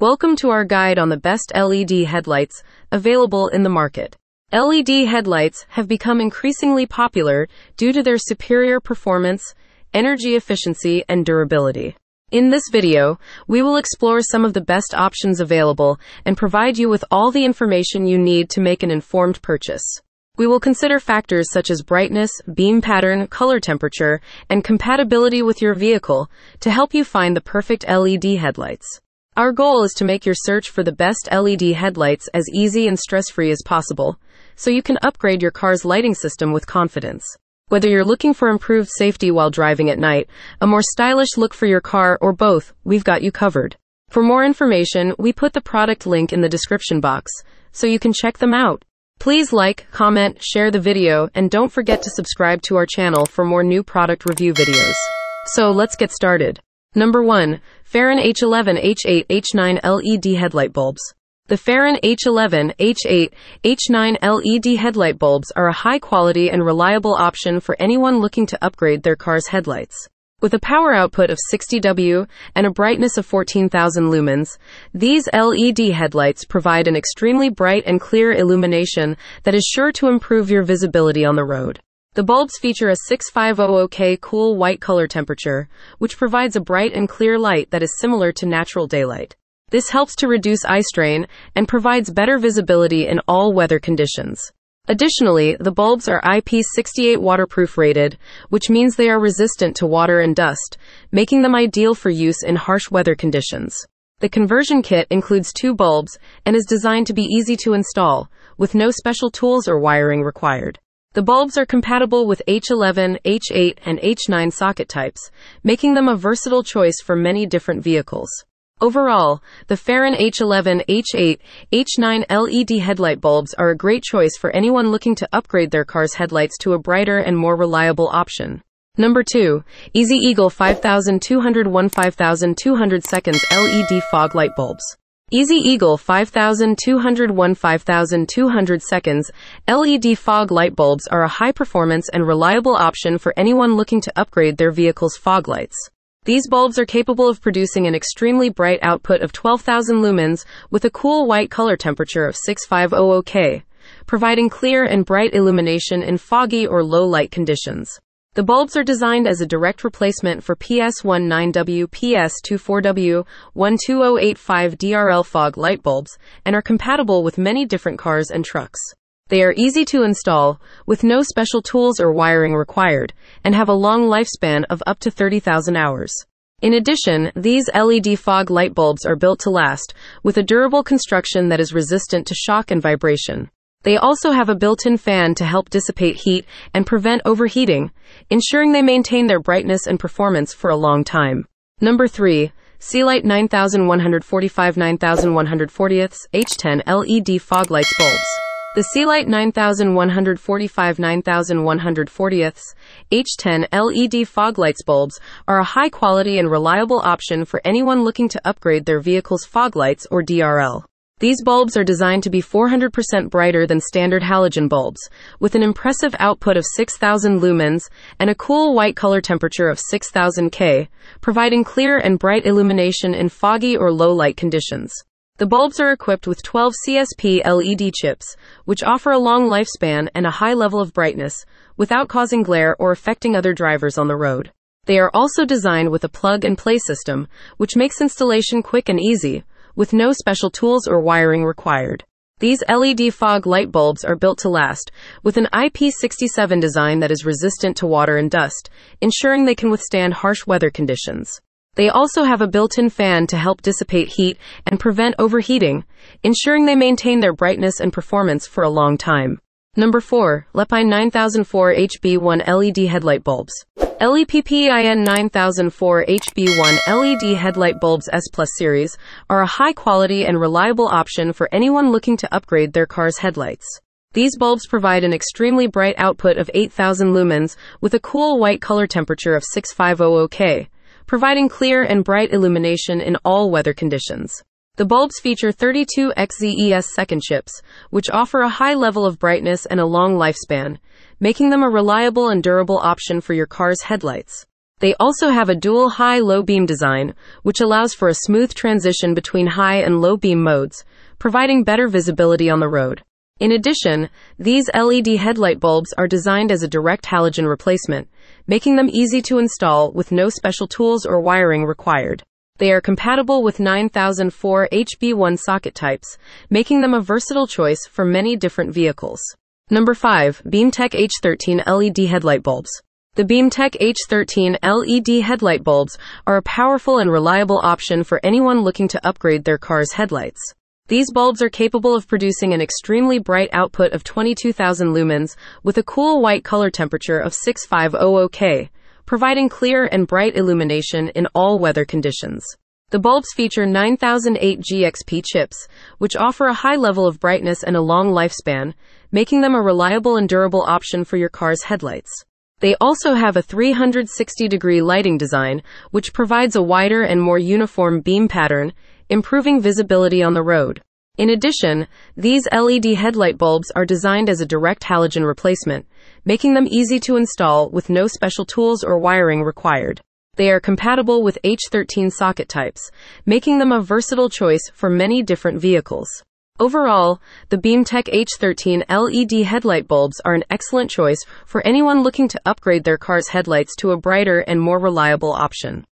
Welcome to our guide on the best LED headlights available in the market. LED headlights have become increasingly popular due to their superior performance, energy efficiency, and durability. In this video, we will explore some of the best options available and provide you with all the information you need to make an informed purchase. We will consider factors such as brightness, beam pattern, color temperature, and compatibility with your vehicle to help you find the perfect LED headlights. Our goal is to make your search for the best LED headlights as easy and stress free as possible, so you can upgrade your car's lighting system with confidence. Whether you're looking for improved safety while driving at night, a more stylish look for your car, or both, we've got you covered. For more information, we put the product link in the description box, so you can check them out. Please like, comment, share the video, and don't forget to subscribe to our channel for more new product review videos. So let's get started. Number 1. Fahren H11 H8 H9 LED headlight bulbs. The Fahren H11 H8 H9 LED headlight bulbs are a high quality and reliable option for anyone looking to upgrade their car's headlights. With a power output of 60 W and a brightness of 14,000 lumens, these LED headlights provide an extremely bright and clear illumination that is sure to improve your visibility on the road. The bulbs feature a 6500K cool white color temperature, which provides a bright and clear light that is similar to natural daylight. This helps to reduce eye strain and provides better visibility in all weather conditions. Additionally, the bulbs are IP68 waterproof rated, which means they are resistant to water and dust, making them ideal for use in harsh weather conditions. The conversion kit includes two bulbs and is designed to be easy to install, with no special tools or wiring required. The bulbs are compatible with H11, H8, and H9 socket types, making them a versatile choice for many different vehicles. Overall, the Fahren H11, H8, H9 LED headlight bulbs are a great choice for anyone looking to upgrade their car's headlights to a brighter and more reliable option. Number 2. Easy Eagle 5201 5200 seconds LED fog light bulbs. Easy Eagle 5201 5200 seconds LED fog light bulbs are a high performance and reliable option for anyone looking to upgrade their vehicle's fog lights. These bulbs are capable of producing an extremely bright output of 12,000 lumens with a cool white color temperature of 6500 K, providing clear and bright illumination in foggy or low light conditions. The bulbs are designed as a direct replacement for PS19W, PS24W, 12085 DRL fog light bulbs and are compatible with many different cars and trucks. They are easy to install, with no special tools or wiring required, and have a long lifespan of up to 30,000 hours. In addition, these LED fog light bulbs are built to last, with a durable construction that is resistant to shock and vibration. They also have a built-in fan to help dissipate heat and prevent overheating, ensuring they maintain their brightness and performance for a long time. Number 3. Sealight 9145 9140 H10 LED fog lights bulbs. The Sealight 9145 9140 H10 LED fog lights bulbs are a high quality and reliable option for anyone looking to upgrade their vehicle's fog lights or DRL. These bulbs are designed to be 400% brighter than standard halogen bulbs, with an impressive output of 6000 lumens and a cool white color temperature of 6000 K, providing clear and bright illumination in foggy or low light conditions. The bulbs are equipped with 12 CSP LED chips, which offer a long lifespan and a high level of brightness, without causing glare or affecting other drivers on the road. They are also designed with a plug and play system, which makes installation quick and easy, with no special tools or wiring required. These LED fog light bulbs are built to last, with an IP67 design that is resistant to water and dust, ensuring they can withstand harsh weather conditions. They also have a built-in fan to help dissipate heat and prevent overheating, ensuring they maintain their brightness and performance for a long time. Number 4. Leppein 9004 HB1 LED headlight bulbs. LEPPEIN 9004 HB1 LED headlight bulbs S Plus series are a high quality and reliable option for anyone looking to upgrade their car's headlights. These bulbs provide an extremely bright output of 8000 lumens with a cool white color temperature of 6500 K providing clear and bright illumination in all weather conditions. The bulbs feature 32 XZES second chips, which offer a high level of brightness and a long lifespan, making them a reliable and durable option for your car's headlights. They also have a dual high-low beam design, which allows for a smooth transition between high and low beam modes, providing better visibility on the road. In addition, these LED headlight bulbs are designed as a direct halogen replacement, making them easy to install with no special tools or wiring required. They are compatible with 9004 HB1 socket types, making them a versatile choice for many different vehicles. Number 5. BeamTech H13 LED Headlight Bulbs. The BeamTech H13 LED headlight bulbs are a powerful and reliable option for anyone looking to upgrade their car's headlights. These bulbs are capable of producing an extremely bright output of 22,000 lumens with a cool white color temperature of 6500 K, providing clear and bright illumination in all weather conditions. The bulbs feature 9008 GXP chips, which offer a high level of brightness and a long lifespan, making them a reliable and durable option for your car's headlights. They also have a 360 degree lighting design, which provides a wider and more uniform beam pattern, improving visibility on the road. In addition, these LED headlight bulbs are designed as a direct halogen replacement, making them easy to install with no special tools or wiring required. They are compatible with H13 socket types, making them a versatile choice for many different vehicles. Overall, the BeamTech H13 LED headlight bulbs are an excellent choice for anyone looking to upgrade their car's headlights to a brighter and more reliable option.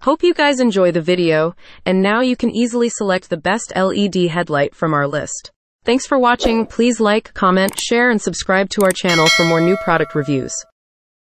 Hope you guys enjoy the video, and now you can easily select the best LED headlight from our list. Thanks for watching. Please like, comment, share, and subscribe to our channel for more new product reviews.